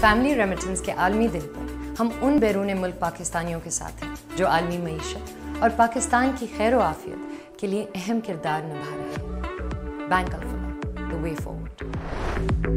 Family remittance के आलमी दिन पर हम उन बैरून मुल्क पाकिस्तानियों के साथ हैं, जो आलमी मीशत और पाकिस्तान की खैर आफियत के लिए अहम किरदार निभा रहे हैं। Bank alpha the way forward